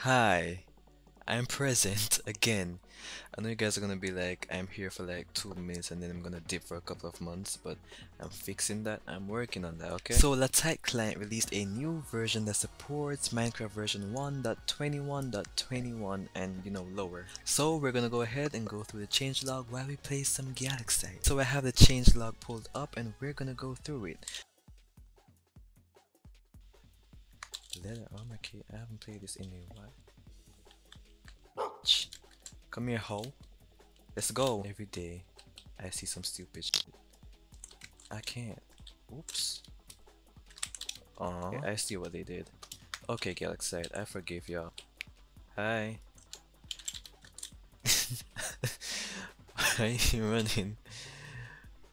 Hi, I'm present again. I know you guys are gonna be like, I'm here for like two minutes and then I'm gonna dip for a couple of months, but I'm fixing that. I'm working on that, okay? So Latite Client released a new version that supports Minecraft version 1.21.21 and you know lower. So we're gonna go ahead and go through the changelog while we play some Galaxy. So I have the changelog pulled up and we're gonna go through it. Leather armor kit. I haven't played this in a while. Come here, hoe. Let's go. Every day, I see some stupid shit. I can't. Oops. Uh-huh. Aw, I see what they did. Okay, Galaxy, I forgive y'all. Hi. Why are you running?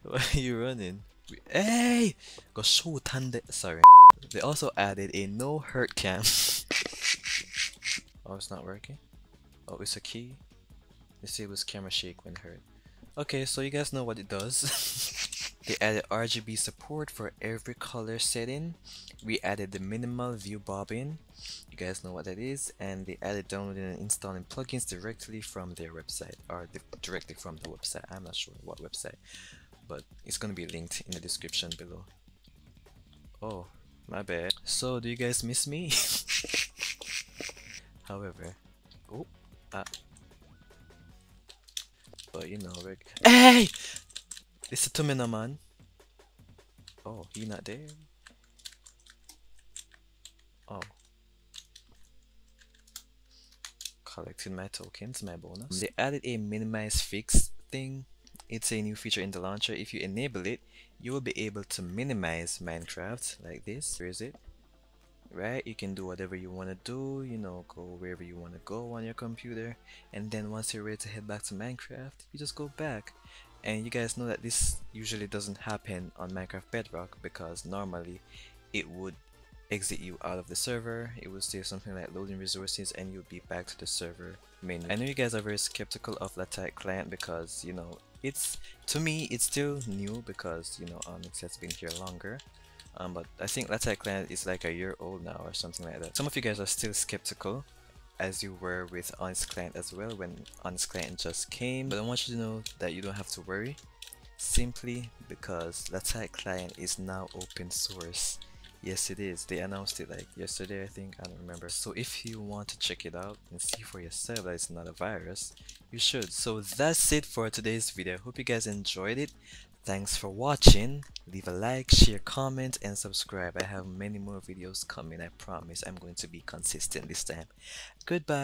Why are you running? Hey! Go show tande. Sorry. They also added a no hurt cam. oh, it's not working? Oh, it's a key? Disables camera shake when hurt. Okay, so you guys know what it does. they added RGB support for every color setting. We added the minimal view bobbin. You guys know what that is. And they added downloading and installing plugins directly from their website. Or directly from the website. I'm not sure what website. But it's going to be linked in the description below. Oh, my bad. So, do you guys miss me? However, oh, ah. But you know, we're. Hey! Listen to me, man. Oh, he not there? Oh. Collecting my tokens, my bonus. They added a minimize fix thing it's a new feature in the launcher. If you enable it, you will be able to minimize Minecraft like this. Where is it? Right? You can do whatever you want to do, you know, go wherever you want to go on your computer. And then once you're ready to head back to Minecraft, you just go back. And you guys know that this usually doesn't happen on Minecraft Bedrock because normally it would exit you out of the server it will say something like loading resources and you'll be back to the server menu I know you guys are very skeptical of Latite client because you know it's to me it's still new because you know Onyx has been here longer. Um, but I think Latite client is like a year old now or something like that. Some of you guys are still skeptical as you were with Onyx client as well when Onyx client just came. But I want you to know that you don't have to worry simply because Latite client is now open source Yes, it is. They announced it like yesterday, I think. I don't remember. So if you want to check it out and see for yourself that it's not a virus, you should. So that's it for today's video. Hope you guys enjoyed it. Thanks for watching. Leave a like, share, comment, and subscribe. I have many more videos coming. I promise I'm going to be consistent this time. Goodbye.